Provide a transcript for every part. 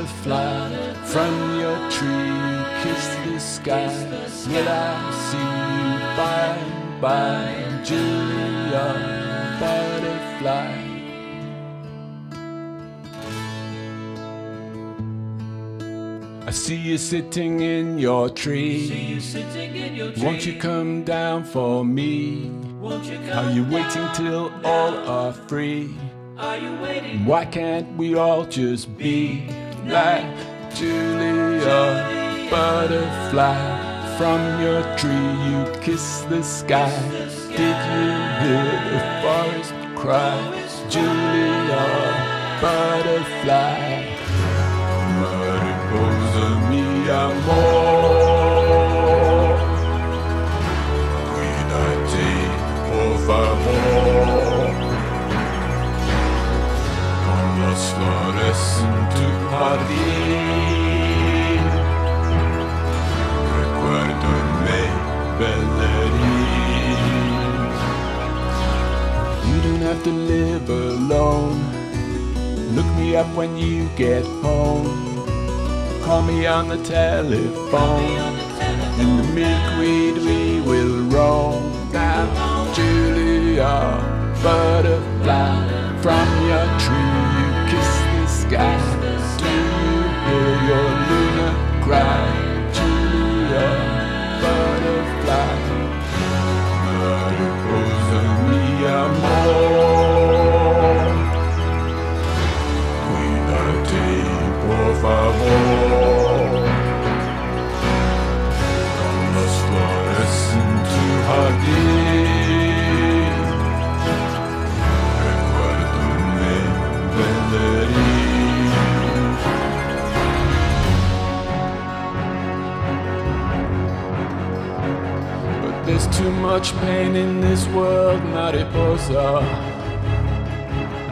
butterfly. From your tree, you kiss the sky. Will I see you by and by, Julia, butterfly? I see you sitting in your tree. Won't you come down for me? Are you waiting till all are free? Why can't we all just be like Julia Butterfly? From your tree you kiss the sky. Did you hear the forest cry? Julia Butterfly. Mariposa amor. Con las flores en tu jardín. Recuérdame, Bellerín. You don't have to live alone. Look me up when you get home. Call me on the telephone. In the milkweed we will But there's too much pain in this world, Mariposa.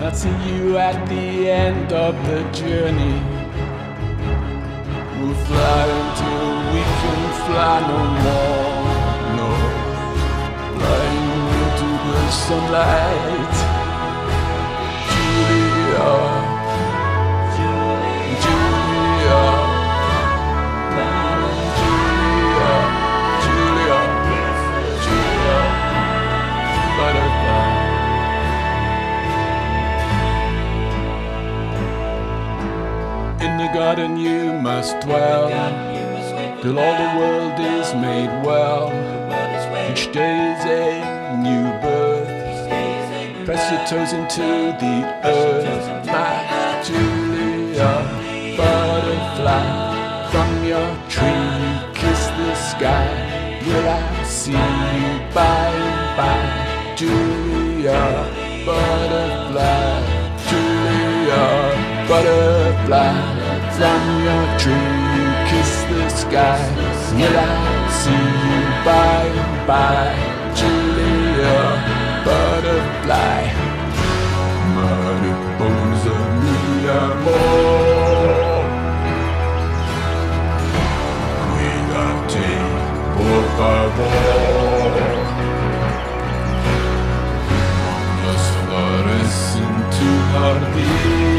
I'll see you at the end of the journey. We'll fly until we can fly no more. No, flying into the sunlight. In the garden you must dwell till all the world is made well. Each day is a new birth. Press your toes into the earth, my Julia butterfly. From your tree you kiss the sky. Will I see you fly From your tree you kiss the sky Will I see you by and by Julia butterfly Mariposa mi amor Cuídate por favor Las flores into our jardín